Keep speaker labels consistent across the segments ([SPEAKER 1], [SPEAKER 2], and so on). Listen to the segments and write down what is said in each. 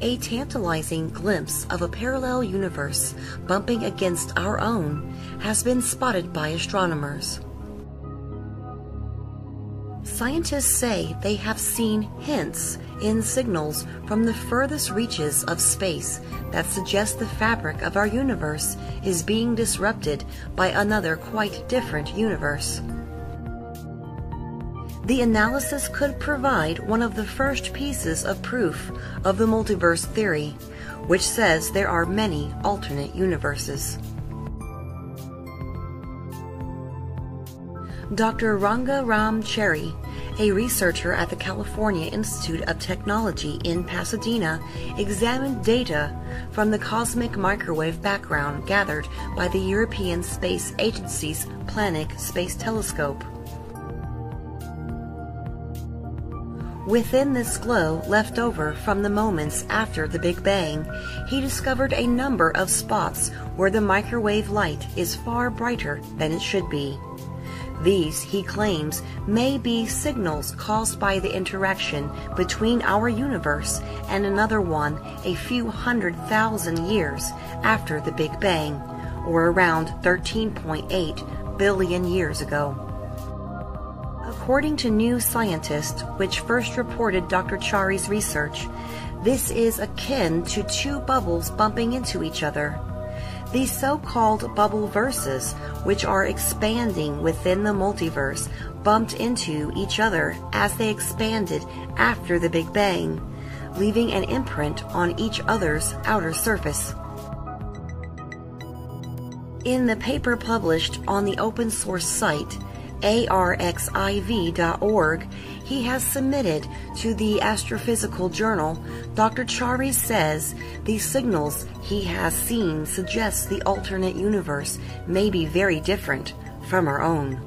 [SPEAKER 1] a tantalizing glimpse of a parallel universe bumping against our own has been spotted by astronomers. Scientists say they have seen hints in signals from the furthest reaches of space that suggest the fabric of our universe is being disrupted by another quite different universe. The analysis could provide one of the first pieces of proof of the multiverse theory, which says there are many alternate universes. Dr. Ranga Ram Chary, a researcher at the California Institute of Technology in Pasadena, examined data from the cosmic microwave background gathered by the European Space Agency's Planck Space Telescope. Within this glow left over from the moments after the Big Bang, he discovered a number of spots where the microwave light is far brighter than it should be. These, he claims, may be signals caused by the interaction between our universe and another one a few hundred thousand years after the Big Bang, or around 13.8 billion years ago. According to New Scientist, which first reported Dr. Chary's research, this is akin to two bubbles bumping into each other. These so-called bubble verses, which are expanding within the multiverse, bumped into each other as they expanded after the Big Bang, leaving an imprint on each other's outer surface. In the paper published on the open source site, arxiv.org, he has submitted to the Astrophysical Journal, Dr. Chary says the signals he has seen suggest the alternate universe may be very different from our own.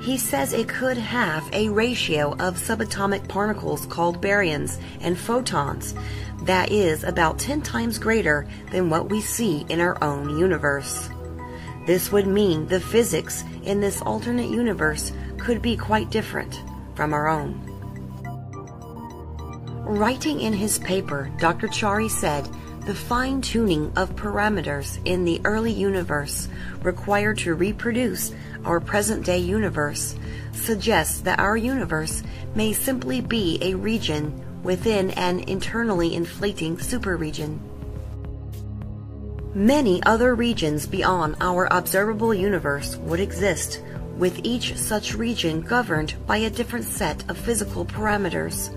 [SPEAKER 1] He says it could have a ratio of subatomic particles called baryons and photons that is about 10 times greater than what we see in our own universe. This would mean the physics in this alternate universe could be quite different from our own. Writing in his paper, Dr. Chary said the fine tuning of parameters in the early universe required to reproduce our present day universe suggests that our universe may simply be a region within an internally inflating superregion. Many other regions beyond our observable universe would exist, with each such region governed by a different set of physical parameters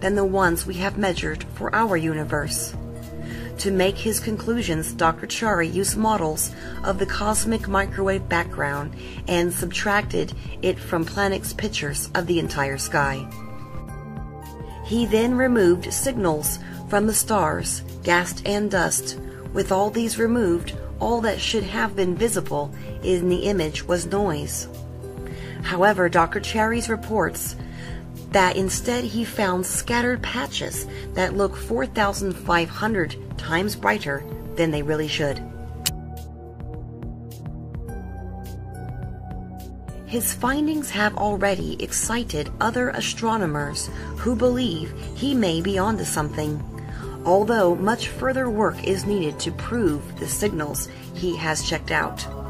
[SPEAKER 1] than the ones we have measured for our universe. To make his conclusions, Dr. Chary used models of the cosmic microwave background and subtracted it from Planck's pictures of the entire sky. He then removed signals from the stars, gas and dust, with all these removed, all that should have been visible in the image was noise. However, Dr. Chary's reports that instead he found scattered patches that look 4,500 times brighter than they really should. His findings have already excited other astronomers who believe he may be onto something although much further work is needed to prove the signals he has checked out.